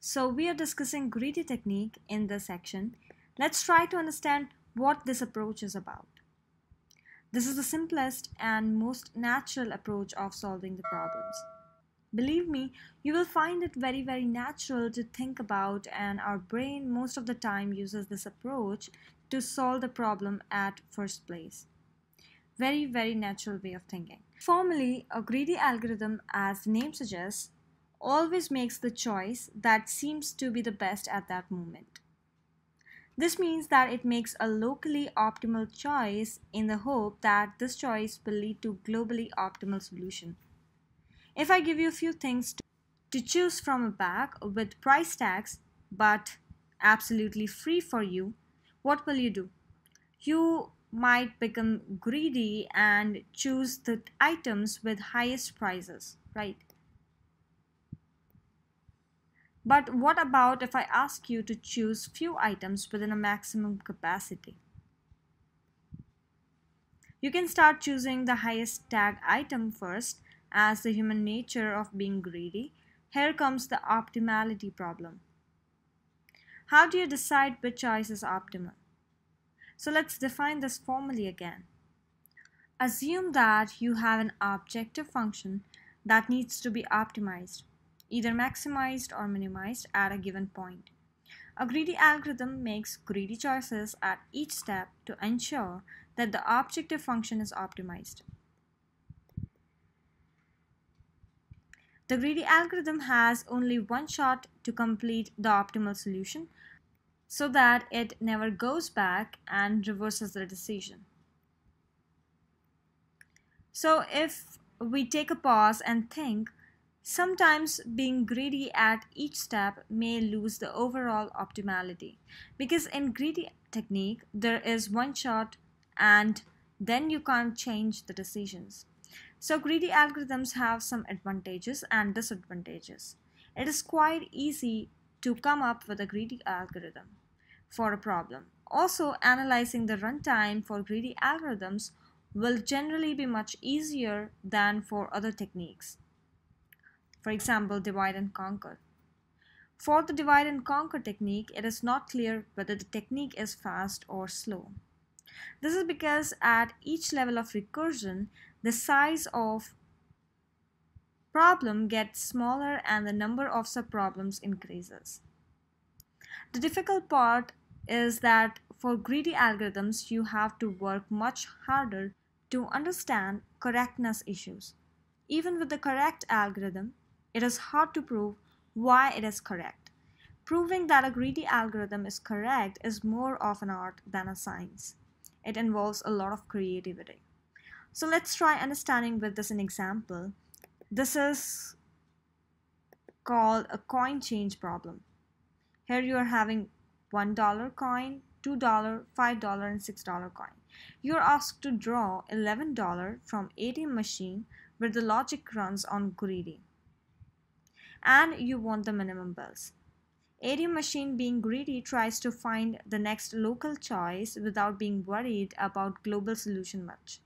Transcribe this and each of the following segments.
So we are discussing greedy technique in this section. Let's try to understand what this approach is about. This is the simplest and most natural approach of solving the problems. Believe me, you will find it very very natural to think about and our brain most of the time uses this approach to solve the problem at first place. Very very natural way of thinking. Formally, a greedy algorithm as the name suggests always makes the choice that seems to be the best at that moment. This means that it makes a locally optimal choice in the hope that this choice will lead to globally optimal solution. If I give you a few things to, to choose from a bag with price tags but absolutely free for you, what will you do? You might become greedy and choose the items with highest prices, right? But what about if I ask you to choose few items within a maximum capacity? You can start choosing the highest tag item first as the human nature of being greedy. Here comes the optimality problem. How do you decide which choice is optimal? So let's define this formally again. Assume that you have an objective function that needs to be optimized either maximized or minimized at a given point. A greedy algorithm makes greedy choices at each step to ensure that the objective function is optimized. The greedy algorithm has only one shot to complete the optimal solution so that it never goes back and reverses the decision. So if we take a pause and think Sometimes being greedy at each step may lose the overall optimality because in greedy technique there is one shot and then you can't change the decisions. So greedy algorithms have some advantages and disadvantages. It is quite easy to come up with a greedy algorithm for a problem. Also, analyzing the runtime for greedy algorithms will generally be much easier than for other techniques. For example, divide and conquer. For the divide and conquer technique, it is not clear whether the technique is fast or slow. This is because at each level of recursion, the size of problem gets smaller and the number of subproblems increases. The difficult part is that for greedy algorithms, you have to work much harder to understand correctness issues. Even with the correct algorithm, it is hard to prove why it is correct. Proving that a greedy algorithm is correct is more of an art than a science. It involves a lot of creativity. So let's try understanding with this an example. This is called a coin change problem. Here you are having $1 coin, $2, $5 and $6 coin. You are asked to draw $11 from ATM machine where the logic runs on greedy and you want the minimum bills. ATM machine being greedy tries to find the next local choice without being worried about global solution much.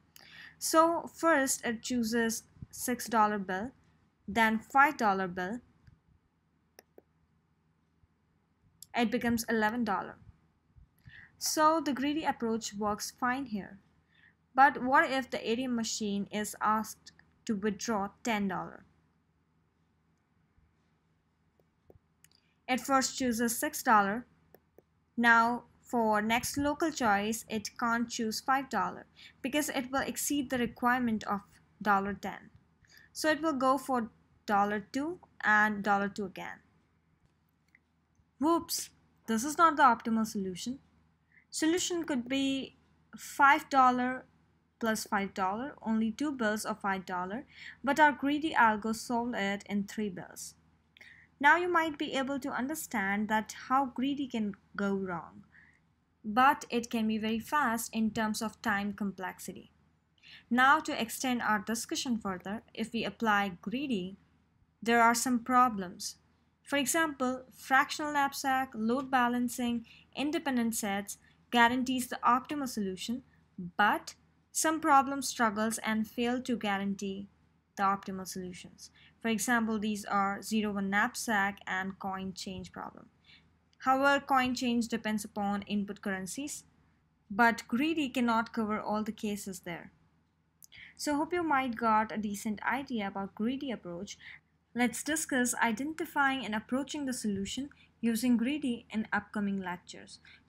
So first it chooses $6 bill, then $5 bill. It becomes $11. So the greedy approach works fine here. But what if the ATM machine is asked to withdraw $10? It first chooses $6. Now for next local choice, it can't choose $5 because it will exceed the requirement of $10. So it will go for $2 and $2 again. Whoops, this is not the optimal solution. Solution could be $5 plus $5, only two bills of $5, but our greedy algo solved it in three bills. Now you might be able to understand that how greedy can go wrong, but it can be very fast in terms of time complexity. Now to extend our discussion further, if we apply greedy, there are some problems. For example, fractional knapsack, load balancing, independent sets guarantees the optimal solution, but some problem struggles and fail to guarantee the optimal solutions. For example, these are 01 knapsack and coin change problem. However, coin change depends upon input currencies, but greedy cannot cover all the cases there. So hope you might got a decent idea about greedy approach. Let's discuss identifying and approaching the solution using greedy in upcoming lectures.